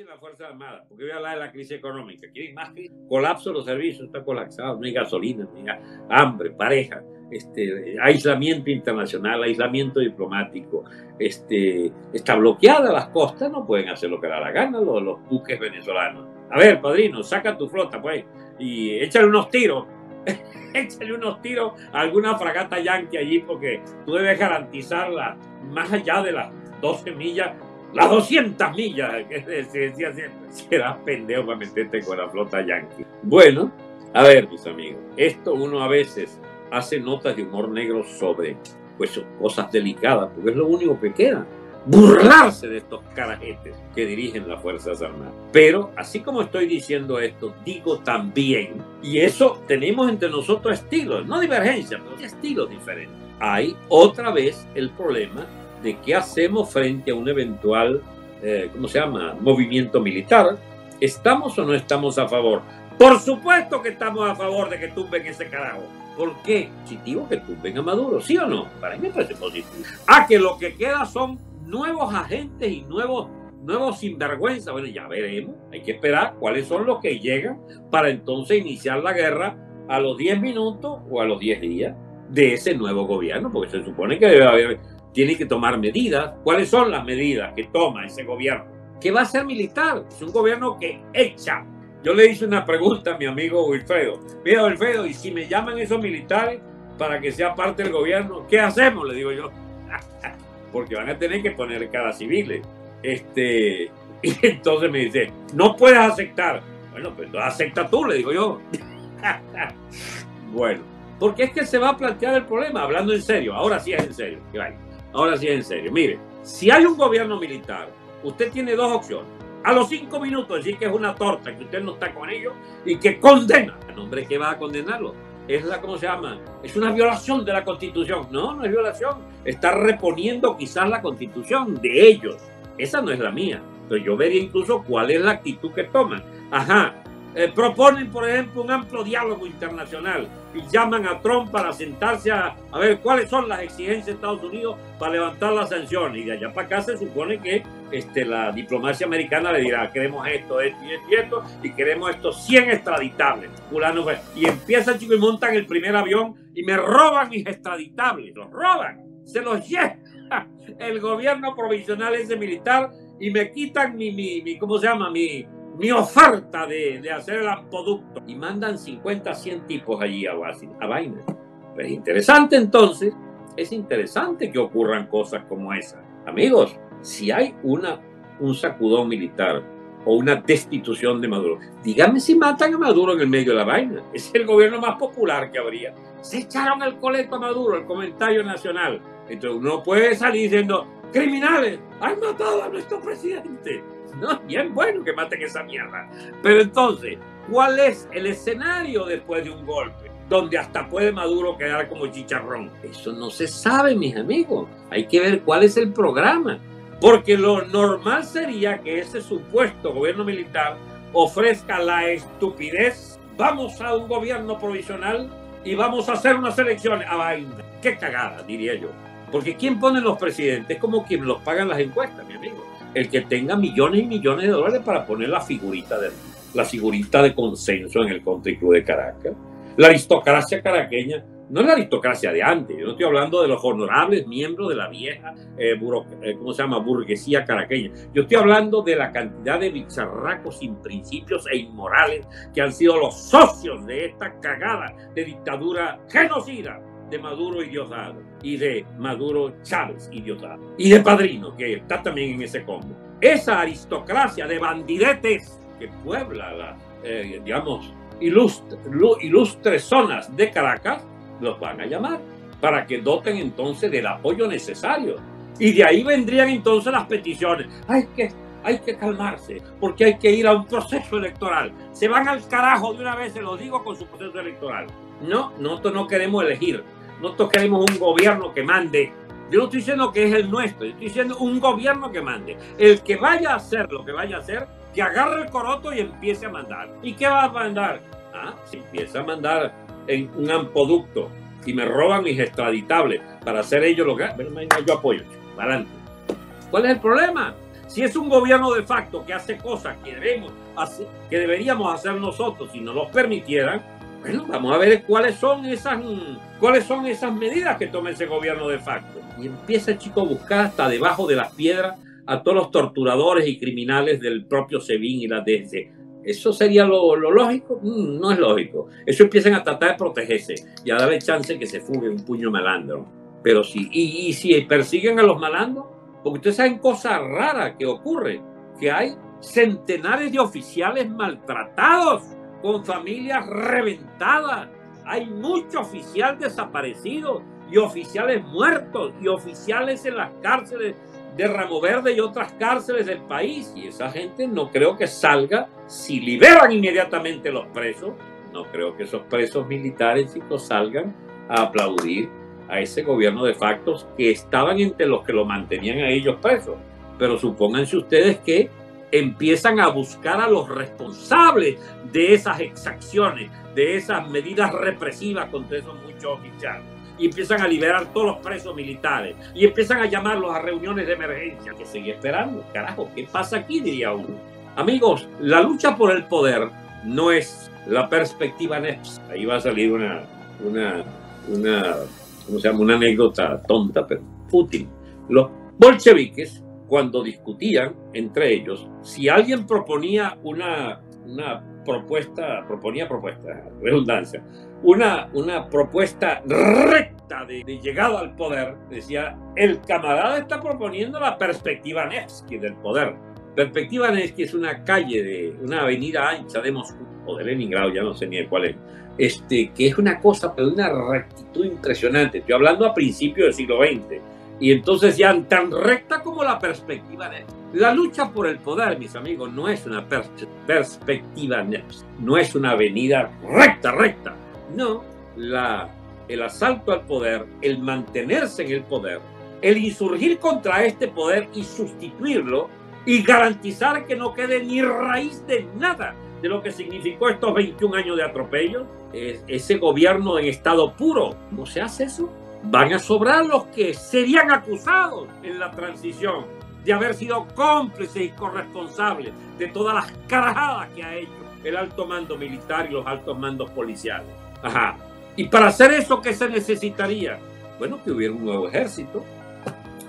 crisis en la Fuerza Armada, porque voy a hablar de la crisis económica. ¿Quieren más crisis? Colapso de los servicios, está colapsado, no hay gasolina, no hay hambre, pareja, este, aislamiento internacional, aislamiento diplomático, este, está bloqueada las costas, no pueden hacer lo que da la gana los, los buques venezolanos. A ver, padrino, saca tu flota, pues, y échale unos tiros échale unos tiros a alguna fragata yankee allí porque tú debes garantizarla más allá de las 12 millas, las 200 millas, que decía siempre, serás pendejo para meterte con la flota yankee. Bueno, a ver, mis amigos, esto uno a veces hace notas de humor negro sobre pues, cosas delicadas, porque es lo único que queda burlarse de estos carajetes que dirigen las Fuerzas Armadas. Pero así como estoy diciendo esto, digo también, y eso tenemos entre nosotros estilos, no divergencia, pero estilos diferentes. Hay otra vez el problema de qué hacemos frente a un eventual, eh, ¿cómo se llama?, movimiento militar. ¿Estamos o no estamos a favor? Por supuesto que estamos a favor de que tumben ese carajo. ¿Por qué? Positivo que tumben a Maduro, ¿sí o no? Para mí me parece positivo. Ah, que lo que queda son nuevos agentes y nuevos, nuevos sinvergüenza. Bueno, ya veremos. Hay que esperar cuáles son los que llegan para entonces iniciar la guerra a los 10 minutos o a los 10 días de ese nuevo gobierno, porque se supone que debe haber, tiene que tomar medidas. ¿Cuáles son las medidas que toma ese gobierno? ¿Qué va a ser militar? Es un gobierno que echa. Yo le hice una pregunta a mi amigo Wilfredo. Mira, Wilfredo, y si me llaman esos militares para que sea parte del gobierno, ¿qué hacemos? Le digo yo. porque van a tener que poner cada civil. Este, y entonces me dice, no puedes aceptar. Bueno, pues acepta tú, le digo yo. bueno, porque es que se va a plantear el problema, hablando en serio, ahora sí es en serio, ahora sí en serio. Mire, si hay un gobierno militar, usted tiene dos opciones. A los cinco minutos decir que es una torta, que usted no está con ellos y que condena. ¿El nombre que va a condenarlo? es la, ¿cómo se llama? Es una violación de la constitución. No, no es violación. Está reponiendo quizás la constitución de ellos. Esa no es la mía. Pero yo vería incluso cuál es la actitud que toman. Ajá, eh, proponen, por ejemplo, un amplio diálogo internacional y llaman a Trump para sentarse a, ver cuáles son las exigencias de Estados Unidos para levantar las sanciones. Y de allá para acá se supone que este, la diplomacia americana le dirá, queremos esto, esto y esto y esto, y queremos estos 100 extraditables. Y empieza chico y montan el primer avión y me roban mis extraditables. Los roban, se los lleva el gobierno provisional ese militar y me quitan mi, mi, mi ¿cómo se llama? Mi mi oferta de, de, hacer el ampoducto y mandan 50, 100 tipos allí a, a. Pero es interesante entonces, es interesante que ocurran cosas como esas. Amigos, si hay una, un sacudón militar o una destitución de Maduro, díganme si matan a Maduro en el medio de la vaina. Es el gobierno más popular que habría. Se echaron el coleto a Maduro, el comentario nacional. Entonces uno puede salir diciendo, criminales, han matado a nuestro presidente. No, bien bueno que maten esa mierda. Pero entonces, ¿cuál es el escenario después de un golpe? Donde hasta puede Maduro quedar como chicharrón. Eso no se sabe, mis amigos. Hay que ver cuál es el programa. Porque lo normal sería que ese supuesto gobierno militar ofrezca la estupidez. Vamos a un gobierno provisional y vamos a hacer unas elecciones. Ah. Qué cagada, diría yo. Porque ¿quién pone los presidentes? Es como quien los pagan las encuestas, mi amigo el que tenga millones y millones de dólares para poner la figurita de, la figurita de consenso en el Country de Caracas. La aristocracia caraqueña no es la aristocracia de antes, yo no estoy hablando de los honorables miembros de la vieja, eh, eh, burguesía caraqueña. Yo estoy hablando de la cantidad de bicharracos sin principios e inmorales que han sido los socios de esta cagada de dictadura genocida de Maduro y Diosdado y de Maduro Chávez y Diosdado y de Padrino que está también en ese combo. Esa aristocracia de bandidetes que puebla las, eh, digamos, ilustre, ilustres zonas de Caracas, los van a llamar para que doten entonces del apoyo necesario. Y de ahí vendrían entonces las peticiones. Hay que, hay que calmarse, porque hay que ir a un proceso electoral. Se van al carajo de una vez, se lo digo, con su proceso electoral. No, nosotros no queremos elegir. Nosotros queremos un gobierno que mande. Yo no estoy diciendo que es el nuestro, yo estoy diciendo un gobierno que mande. El que vaya a hacer lo que vaya a hacer, que agarre el coroto y empiece a mandar. ¿Y qué va a mandar? Ah, si empieza a mandar en un ampoducto y me roban mis extraditables para hacer ellos lo que... Yo apoyo, adelante. ¿Cuál es el problema? Si es un gobierno de facto que hace cosas que, debemos que deberíamos hacer nosotros si nos los permitieran, bueno, vamos a ver cuáles son esas cuáles son esas medidas que toma ese gobierno de facto. Y empieza el chico a buscar hasta debajo de las piedras a todos los torturadores y criminales del propio SEBIN y la DSE. ¿Eso sería lo, lógico? Mm, no es lógico. Eso empiezan a tratar de protegerse y a darle chance que se fugue un puño malandro. Pero sí, y, y si persiguen a los malandros, porque ustedes saben cosas raras que ocurre, que hay centenares de oficiales maltratados, con familias reventadas. Hay mucho oficial desaparecido y oficiales muertos y oficiales en las cárceles de Ramo Verde y otras cárceles del país. Y esa gente no creo que salga si liberan inmediatamente los presos. No creo que esos presos militares salgan a aplaudir a ese gobierno de factos que estaban entre los que lo mantenían a ellos presos. Pero supónganse ustedes que empiezan a buscar a los responsables de esas exacciones, de esas medidas represivas contra esos muchos oficiales. Y empiezan a liberar todos los presos militares. Y empiezan a llamarlos a reuniones de emergencia. Que seguir esperando. Carajo, ¿qué pasa aquí? Diría uno. Amigos, la lucha por el poder no es la perspectiva NEPS. Ahí va a salir una, una, una ¿cómo se llama? Una anécdota tonta, pero útil. Los bolcheviques, cuando discutían entre ellos, si alguien proponía una, una propuesta, proponía propuesta, redundancia, una, una propuesta recta de, llegada al poder, decía, el camarada está proponiendo la perspectiva Nevsky del poder. Perspectiva Nevsky es una calle de una avenida ancha de Moscú o de Leningrado, ya no sé ni cuál es, este, que es una cosa, pero de una rectitud impresionante. Estoy hablando a principios del siglo XX. Y entonces ya tan recta como la perspectiva de La lucha por el poder, mis amigos, no es una perspectiva no es una avenida recta, recta. No, la, el asalto al poder, el mantenerse en el poder, el insurgir contra este poder y sustituirlo y garantizar que no quede ni raíz de nada de lo que significó estos 21 años de atropello, ese gobierno en estado puro. ¿Cómo se hace eso? Van a sobrar los que serían acusados en la transición de haber sido cómplices y corresponsables de todas las carajadas que ha hecho el alto mando militar y los altos mandos policiales. Ajá. Y para hacer eso, ¿qué se necesitaría? Bueno, que hubiera un nuevo ejército.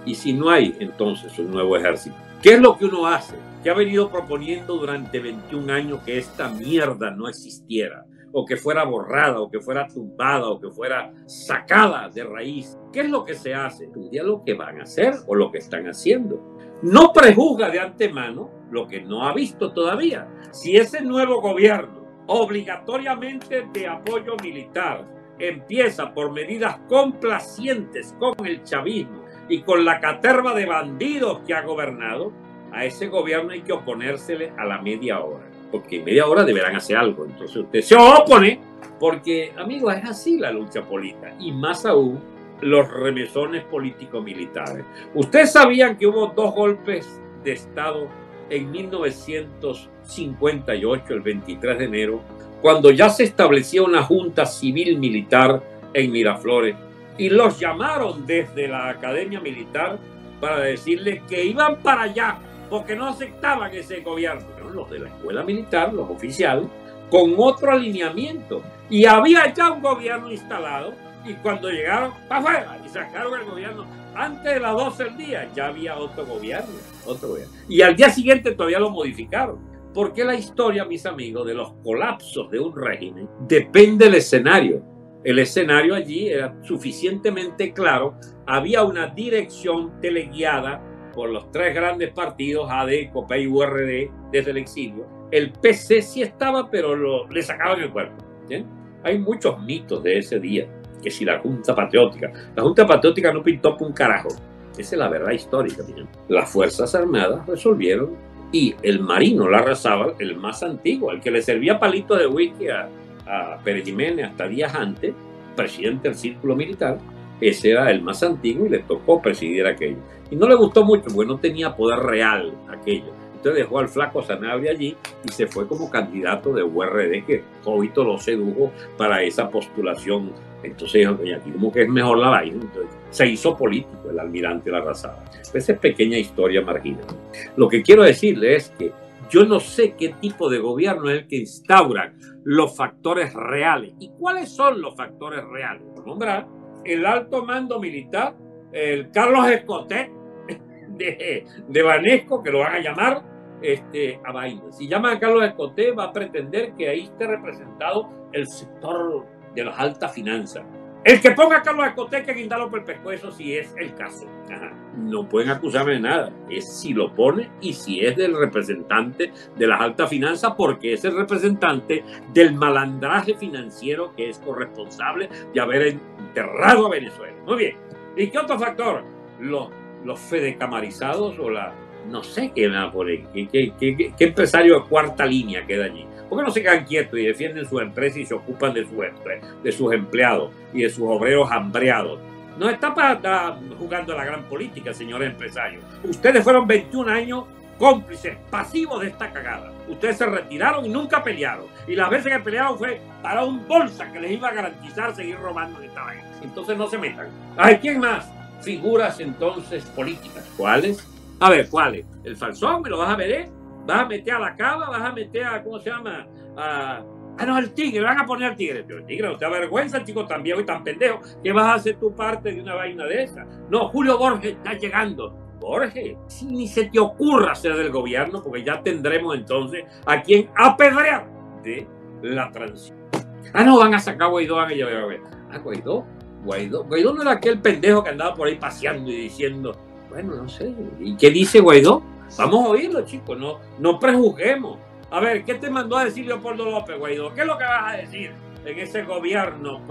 Y si no hay entonces un nuevo ejército, ¿qué es lo que uno hace? Que ha venido proponiendo durante 21 años que esta mierda no existiera o que fuera borrada, o que fuera tumbada, o que fuera sacada de raíz. ¿Qué es lo que se hace? Estudia lo que van a hacer o lo que están haciendo. No prejuzga de antemano lo que no ha visto todavía. Si ese nuevo gobierno, obligatoriamente de apoyo militar, empieza por medidas complacientes con el chavismo y con la caterva de bandidos que ha gobernado, a ese gobierno hay que oponérsele a la media hora porque en media hora deberán hacer algo. Entonces usted se opone, porque, amigos, es así la lucha política, y más aún los remesones político-militares. Ustedes sabían que hubo dos golpes de Estado en 1958, el 23 de enero, cuando ya se establecía una junta civil militar en Miraflores, y los llamaron desde la Academia Militar para decirles que iban para allá porque no aceptaban ese gobierno. Los de la escuela militar, los oficiales, con otro alineamiento. Y había ya un gobierno instalado y cuando llegaron para afuera y sacaron el gobierno antes de las 12 del día, ya había otro gobierno, otro gobierno. Y al día siguiente todavía lo modificaron. Porque la historia, mis amigos, de los colapsos de un régimen depende del escenario. El escenario allí era suficientemente claro, había una dirección teleguiada por los tres grandes partidos, AD, COPE y URD, desde el exilio. El PC sí estaba, pero lo, le sacaban el cuerpo. Hay muchos mitos de ese día, que si la Junta Patriótica, la Junta Patriótica no pintó por un carajo. Esa es la verdad histórica. Las Fuerzas Armadas resolvieron y el marino la arrasaba, el más antiguo, el que le servía palitos de whisky a, a Pérez Jiménez hasta días antes, presidente del círculo militar, ese era el más antiguo y le tocó presidir aquello. Y no le gustó mucho porque no tenía poder real aquello. usted dejó al flaco Sanabria allí y se fue como candidato de URD que Jovito lo sedujo para esa postulación. Entonces aquí como que es mejor la vaina. Entonces, se hizo político el almirante La Razada. Esa es pequeña historia marginal. Lo que quiero decirle es que yo no sé qué tipo de gobierno es el que instaura los factores reales. ¿Y cuáles son los factores reales? Nombrar el alto mando militar, el Carlos Escotet de, de Banesco, que lo van a llamar este, a vaina. Si llaman a Carlos Escotet, va a pretender que ahí esté representado el sector de las altas finanzas el que ponga a Carlos Escote que guindarlo por el pescuezo si es el caso. No pueden acusarme de nada. Es si lo pone y si es del representante de las altas finanzas, porque es el representante del malandraje financiero que es corresponsable de haber enterrado a Venezuela. Muy bien. ¿Y qué otro factor? Los, los fedecamarizados o la, no sé qué van a poner, qué, qué, empresario de cuarta línea queda allí. ¿Por qué no se quedan quietos y defienden su empresa y se ocupan de, su, de sus empleados y de sus obreros hambreados? No está para estar jugando la gran política, señores empresarios. Ustedes fueron 21 años cómplices, pasivos de esta cagada. Ustedes se retiraron y nunca pelearon. Y las veces que pelearon fue para un bolsa que les iba a garantizar seguir robando en esta vaina. Entonces no se metan. Ay, ¿quién más? Figuras entonces políticas. ¿Cuáles? A ver, ¿cuáles? ¿El falsón? ¿Me lo vas a ver? ¿Vas a meter a la cava? ¿Vas a meter a, ¿cómo se llama? A, ah, no, el tigre, van a poner al tigre. Pero el tigre no te avergüenza, chico, tan viejo y tan pendejo, que vas a hacer tu parte de una vaina de esa. No, Julio Borges está llegando. Borges, si ni se te ocurra ser del gobierno, porque ya tendremos entonces a quien apedrear de la transición. Ah, no, van a sacar a Guaidó, van a llevar a ver. Ah, Guaidó, Guaidó. Guaidó no era aquel pendejo que andaba por ahí paseando y diciendo bueno, no sé. ¿Y qué dice Guaidó? Vamos a oírlo, chicos, no, no prejuzguemos. A ver, ¿qué te mandó a decir Leopoldo López, Guaidó? ¿Qué es lo que vas a decir en ese gobierno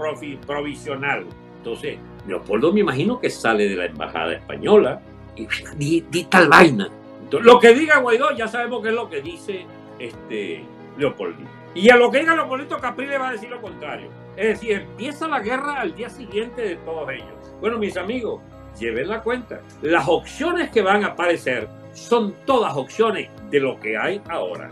provisional? Entonces, Leopoldo me imagino que sale de la embajada española y di, tal vaina. lo que diga Guaidó ya sabemos qué es lo que dice este Leopoldo. Y a lo que diga Leopoldito Capriles va a decir lo contrario. Es decir, empieza la guerra al día siguiente de todos ellos. Bueno, mis amigos, lleven la cuenta. Las opciones que van a aparecer son todas opciones de lo que hay ahora.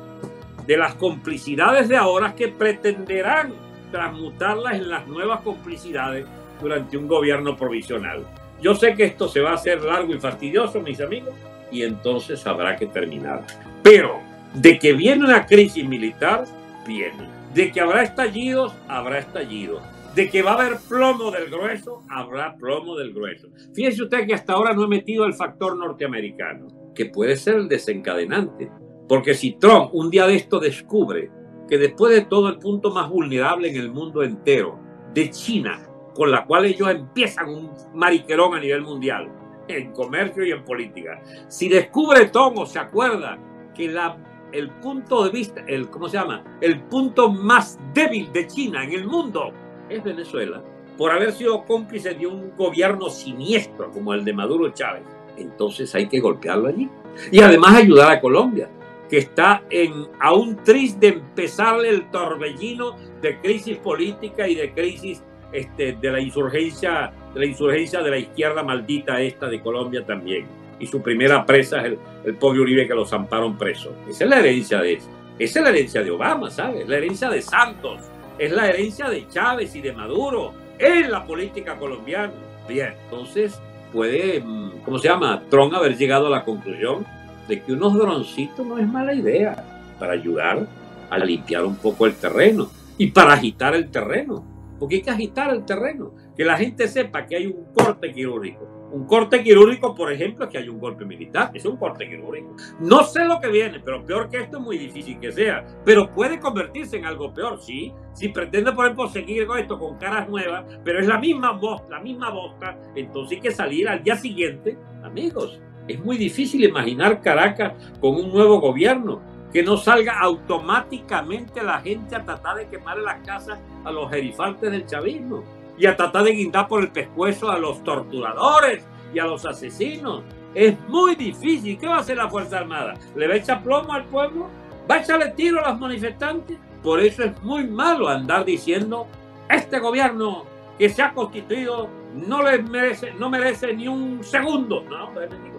De las complicidades de ahora que pretenderán transmutarlas en las nuevas complicidades durante un gobierno provisional. Yo sé que esto se va a hacer largo y fastidioso, mis amigos, y entonces habrá que terminar. Pero de que viene una crisis militar, viene. De que habrá estallidos, habrá estallidos de que va a haber plomo del grueso, habrá plomo del grueso. Fíjese usted que hasta ahora no he metido el factor norteamericano, que puede ser el desencadenante. Porque si Trump un día de esto descubre que después de todo el punto más vulnerable en el mundo entero, de China, con la cual ellos empiezan un mariquerón a nivel mundial, en comercio y en política, si descubre Trump o se acuerda que la, el punto de vista, el, ¿cómo se llama? El punto más débil de China en el mundo es Venezuela, por haber sido cómplice de un gobierno siniestro como el de Maduro Chávez. Entonces hay que golpearlo allí. Y además ayudar a Colombia, que está en, a un tris de empezarle el torbellino de crisis política y de crisis este, de la insurgencia, de la insurgencia de la izquierda maldita esta de Colombia también. Y su primera presa es el, el pobre Uribe que los amparon preso. Esa es la herencia de. Esa es la herencia de Obama, ¿sabes? La herencia de Santos es la herencia de Chávez y de Maduro en la política colombiana. Bien, entonces puede, mm, ¿cómo se llama? Trump haber llegado a la conclusión de que unos droncitos no es mala idea para ayudar a limpiar un poco el terreno y para agitar el terreno. Porque hay que agitar el terreno, que la gente sepa que hay un corte quirúrgico un corte quirúrgico, por ejemplo, es que hay un golpe militar. Es un corte quirúrgico. No sé lo que viene, pero peor que esto es muy difícil que sea. Pero puede convertirse en algo peor, sí. Si pretende, por ejemplo, seguir con esto con caras nuevas, pero es la misma voz, la misma bosta, entonces hay que salir al día siguiente. Amigos, es muy difícil imaginar Caracas con un nuevo gobierno. Que no salga automáticamente la gente a tratar de quemar las casas a los gerifaltes del chavismo y a tratar de guindar por el pescuezo a los torturadores y a los asesinos. Es muy difícil. ¿Qué va a hacer la Fuerza Armada? ¿Le va a echar plomo al pueblo? ¿Va a echarle tiro a los manifestantes? Por eso es muy malo andar diciendo, este gobierno que se ha constituido no le merece, no merece ni un segundo. No,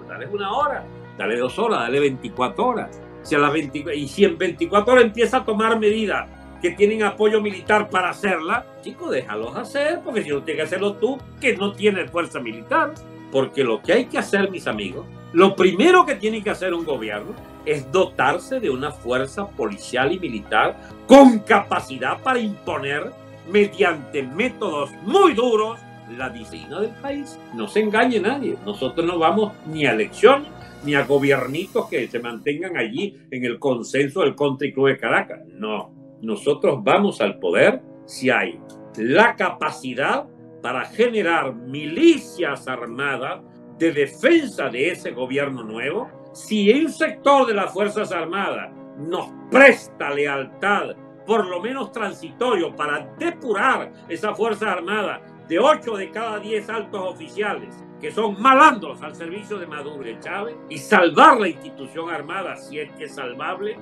dale una hora, dale dos horas, dale 24 horas. Si a las 20, y si en 24 horas empieza a tomar medidas que tienen apoyo militar para hacerla, chicos, déjalos hacer, porque si no tienes que hacerlo tú, que no tienes fuerza militar. Porque lo que hay que hacer, mis amigos, lo primero que tiene que hacer un gobierno es dotarse de una fuerza policial y militar con capacidad para imponer mediante métodos muy duros la disciplina del país. No se engañe nadie. Nosotros no vamos ni a elecciones ni a gobiernitos que se mantengan allí en el consenso del Country Club de Caracas. No. Nosotros vamos al poder si hay la capacidad para generar milicias armadas de defensa de ese gobierno nuevo, si un sector de las Fuerzas Armadas nos presta lealtad, por lo menos transitorio, para depurar esa Fuerza Armada de 8 de cada 10 altos oficiales que son malandros al servicio de Maduro y Chávez y salvar la institución armada si es que es salvable,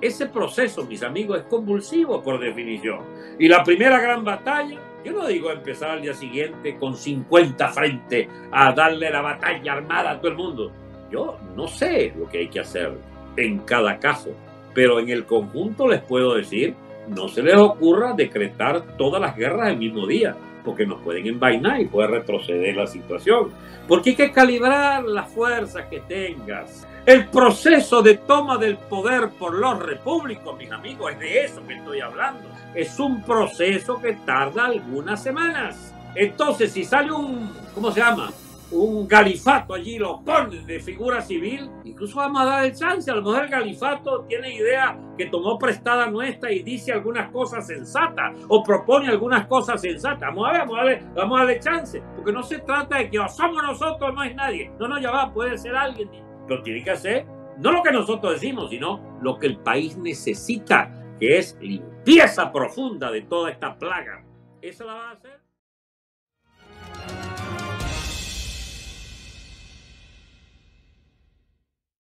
ese proceso, mis amigos, es convulsivo por definición. Y la primera gran batalla yo no digo empezar al día siguiente con 50 frente a darle la batalla armada a todo el mundo. Yo no sé lo que hay que hacer en cada caso, pero en el conjunto les puedo decir, no se les ocurra decretar todas las guerras el mismo día, porque nos pueden envainar y puede retroceder la situación. Porque hay que calibrar las fuerzas que tengas. El proceso de toma del poder por los repúblicos, mis amigos, es de eso que estoy hablando. Es un proceso que tarda algunas semanas. Entonces, si sale un, ¿cómo se llama? Un galifato allí, lo ponen de figura civil, incluso vamos a dar chance. A lo mejor el galifato tiene idea que tomó prestada nuestra y dice algunas cosas sensatas o propone algunas cosas sensatas. Vamos a ver, vamos a, ver, vamos a darle chance. Porque no se trata de que somos nosotros, no es nadie. No, no, ya va, puede ser alguien lo tiene que hacer no lo que nosotros decimos, sino lo que el país necesita, que es limpieza profunda de toda esta plaga. Eso la va a hacer.